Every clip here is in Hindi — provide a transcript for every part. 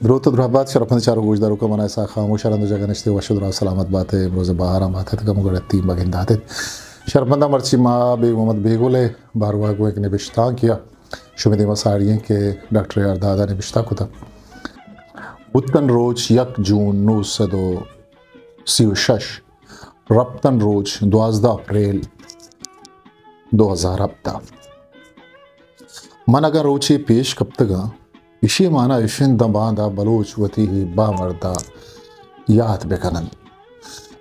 द्रोत द्रहबाद शरफन चारो गोजदारो का मना सा खामोश रंद जगह नश्ते वशुद्रा सलामत बात है रोज़ बाहर माथे तक मुगड़ तीन बगिन दाते शर्मंदा मर्ची माँ बेग मोहम्मद बेगोले बारवा को एक निबिश्ता किया शुमिदी मसाड़ियों के डॉक्टर यार दादा निबिश्ता को था उत्तन रोज यक जून नौ सदो सियो शश रप्तन रोज द्वाजदा अप्रैल दो हज़ार हफ़्ता मन अगर रोचे पेश कब तक माना इशिन दबादा बलोच वती ही बामर्दा। याद बेकनन।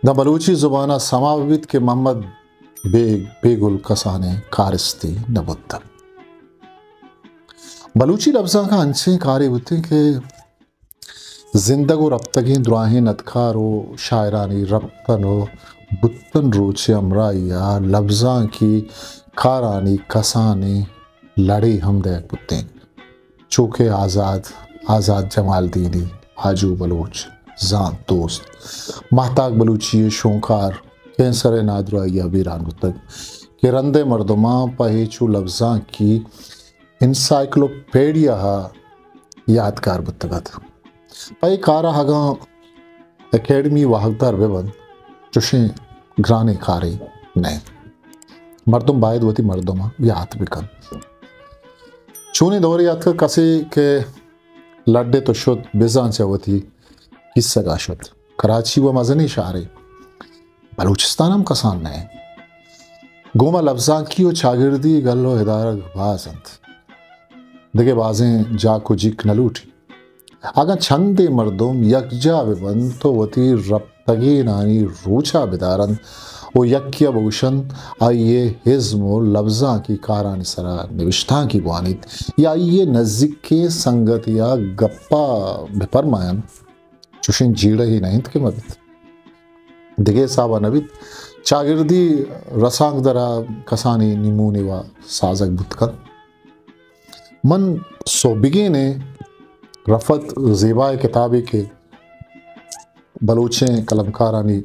द बलूची जुबाना समावित के मोहम्मद बेग बेगुल कसाने कारिस्ती नबुद्दन बलूची लफ्जा का अंशे कारी होते के जिंदगो रब्तगी दुआही नदखारो शायरानी रब्तनो बुत्तन रोचे अमराइया, लफ्जा की कारानी कसानी लड़ी हम दे पुत्ते चौके आज़ाद आज़ाद जमाल दीनी, हाजू बलोच, जान दोस्त। महताक बलूची शोकार कैंसर नादराइया वीरान तक के रंदे मर्दमा पहेचू लफ्जा की इंसाइक्लोपीडिया यादगार बुतगत। पई कारा हगा एकेडमी वाहकदार बेबन चुशे ग्राने कारे ने मर्दम बायद वती मर्दमा याद बिकन चूनी दौर याद का कसे के लड्डे तो शुद्ध बेजान से वती किस्सा का शुद्ध? कराची व मजनी शारे बलूचिस्तान हम कसान ने गोमा लफ्जा की ओ चागिर्दी, गल्लो हिदारक बाजंत। दिगे बाजें जा को जिक न लूटी। अगर छंदे मर्दुम यकजा बिबन तो वती रब्तगी नानी, रूचा बिदारन वो यक्या भूषण आइए हिज्म लफ्जा की कारान सरा निविष्ठा की बुआनित। या ये नज़दीक के संगत या गप्पा बिपरमायन चुशिन जीड़ ही नहीं के मदद दिगे साबा नबित चागिर्दी रसांग दरा कसानी निमूने व साजक बुतकर। मन सोबिगे ने रफत जेबा किताबी के बलूचें कलमकारानी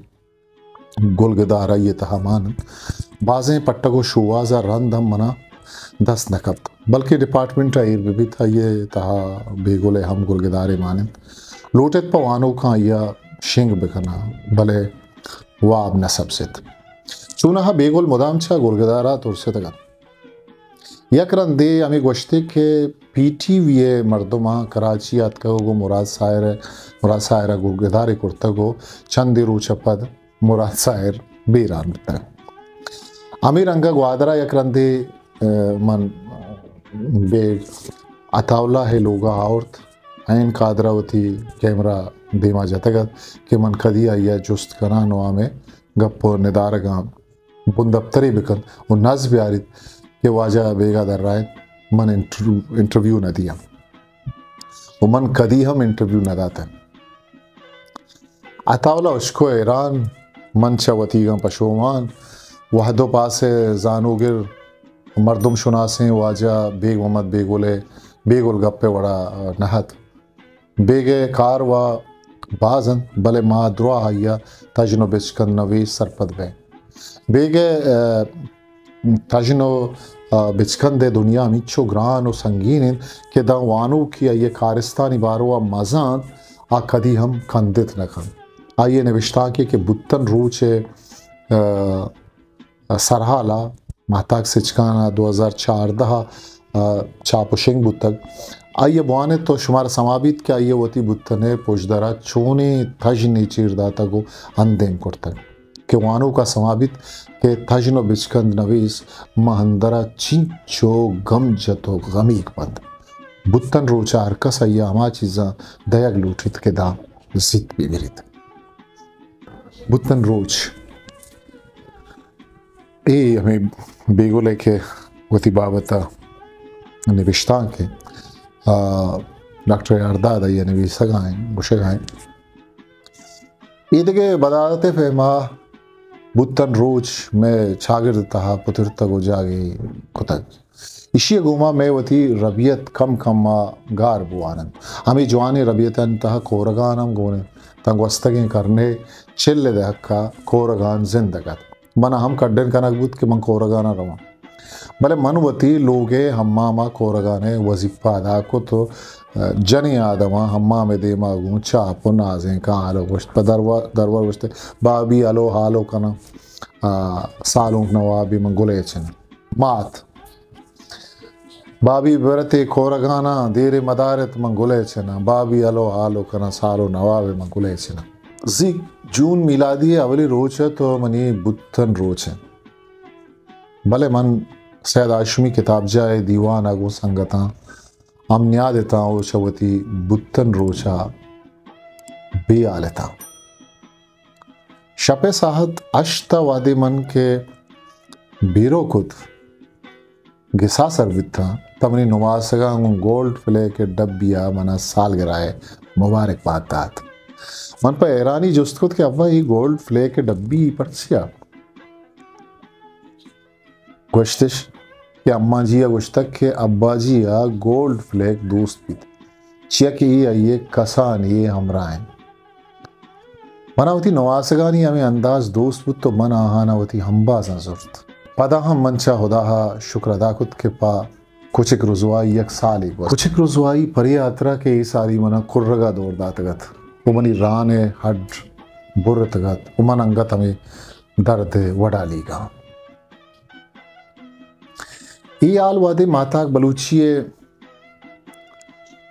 तहामान बाजें पट्टको शुवाजा रंद हम मना। दस नकब बल्कि डिपार्टमेंट आयर भी था ये तहा बेगोले हम गुलगदारे माने लोटेत पवानो का या शिंग बिकना। भले वाब नसब से चूना बेगोल मुदाम छा गुलगदारा तुरसे तक यकरन दे अमी गोश्ते के पीटीवीए मर्दमा कराची अतकगो मुराद सायर। मुराद सायरा गुलगदारे कुर्तगो। चंदी रूचपद मुराद सायर बीरान अमीर अंगा ग्वादरा यकरंदे मन बेग अतावला है लोगा औरत ऐन कादरावती कैमरा देमा जतगत कि मन कदी आइया जुस्त कना नुआ में गप्पो निदारगा बुंदफ्तरी बिकन वो नज ब्यारित कि वाजा बेगा दर राय मन इंटरव्यू न दिया वो मन कदी हम इंटरव्यू न दाता अतावला उसको ईरान मंचा वतीगा पशोमान वहदो पासे जानोगिर, मर्दुम शुनासें वाजा, बेग मोहम्मद बेगोले, बेगुल गप्पे वड़ा नहत। बेगे कार व बाजन भले मा द्रुआ आइया तजनो बिचकन नवी सरपद बे। बेगे तजनो बिचकन दे दुनिया मिच्छो ग्रान और संगीन इन के दावानो की ये कारिस्तानी बारो मजान, आ कदी हम कंदित न खन आइए नविश्ता के कि बुत्तन रूचे सरहाला महताक सिचकाना 2014 चापुशिंग बुतक आइए बुआने तो शुमार समाबित के आइए वती बुत्तने पोजदरा चोने थजनी चीरदा तगो अंदेम कुर्तक। के वानो का समाबित के थजनो बिचकंद नवीस, महंदरा चिंचो गम जतो गमीक बंद। बुत्तन रोचा अरकस आइया हमा चीज़ा दयग लूठित के दाम जित भी बुत्तन रोज। ए, हमें बेगो लेके, वती बाबता निविश्ता के डॉक्टर यारदाद ये नवी सगाएँ बुशगाएँ ईदगे बदालत फहमा बुत्तन रोज, में छागिर तहा पुत्र तगो जागे, कुतक। इशी गुमा, में वती रबियत कम कम गार बुआनन हमें जवानी रबियतन तहा कोरगानम गोने। चिल्ले दे हक्का, कोरगान जिंदगत मना हम कड्डन कनक बुत कि मन कोरगाना रवा। भले मनवती लोगे हम्मा कोरगाने वजीफा अदा को तो जनी आदमा हम्मा में दे मागू, चाप नाजें का आलो दरवा, दरवर गोश्त, बाबी अलो हालो कना सालों नवाबी मंगुले चन। मात। बाबी बरते कोरगाना देरे मदारत मंगुले चना बाबी अलो हालो कना सालो नवाबी मंगुले चना जी, जून मिलादी अवली रोच है तो मनी बुद्धन रोच है। भले मन सैद आशमी किताब जाए, दीवान अगो संगता, हम न्या देता ओशवती बुद्धन रोचा बे आलेता शपे साहत अष्टवादी मन के बीरो खुद गिसा सरबिता तमनी नुमासगा गोल्ड फ्ले के डब्बिया मना साल गिराए मुबारकबाद दात मन पर ऐरानी जुस्तकुत के अव्वा ही गोल्ड फ्ले के डब्बी परसिया। गुश्तिश कि अम्मा जी या गुश्तक के अब्बा जी या गोल्ड फ्लेक दोस्त भी थे? चिया कि ये कसान ये हमराएँ मनावती नवासगानी हमें अंदाज दोस्त बुत तो मन आहानावती हम्बा संजुर्त पदा हम मंचा हुदाहा, शुक्र अदा कुत के पा कुछ एक रुजवाई यक साल एक कुछ एक रुजवाई परी यात्रा के ई सारी मना कुर्रगा दौड़ दातगत उमनी राने हड बुरतगत उमन अंगत हमें दर्द वडालीगा ई आल वादे माताक बलूचिए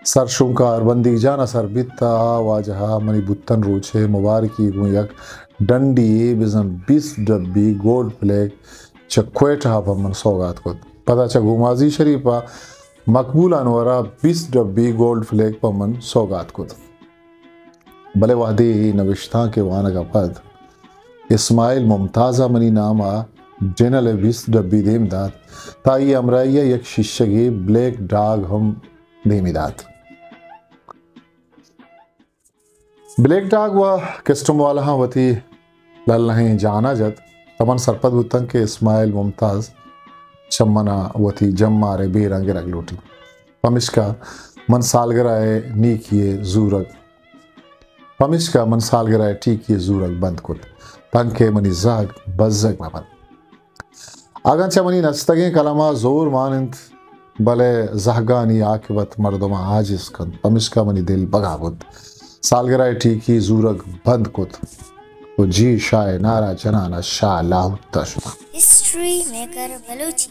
सरशुंकार बंदी जाना सरबिता वाजहा मनी बुत्तन रोचे मुबारकी यक डंडी बिजन बिस डब्बी गोल्ड प्लेट चक्वेटा मन सौगात को पता च गुमाजी शरीफा मकबूल अनवरा बिस डब्बी गोल्ड फ्लेग पमन सौगात को भले वादे नविश्ता के वान का पद। इस्माइल मुमताज़ा मनी नामा जेनल बिस डब्बी देमदात ताई अमराइया यक शिष्यगी ब्लैक डाग हम देमिदात ब्लैक डाग व किस्टम वाला हाँ वती, लल नहीं जाना जत। तमन सरपत बुतंग के इस्माइल मुमताज़ चम्मना वती जम्मा रे बेरंग रग लूटी। पमिश्का मन सालगराए नी किए जूरग। पमिश्का मन सालगराए टी किए जूरग बंद कुत पंखे मनी जाग बजग ममन अगंचे मनी नस्तगे कलमा ज़ोर मानंत। भले जहगानी आकिबत मर्दमा आजिस कन। पमिश्का मनी दिल बगावत। सालगिरह ठीकी जूरग बंद कुत जी शाय नारा जनाना शाह लाहु तशमा हिस्ट्री मेकर बलूची।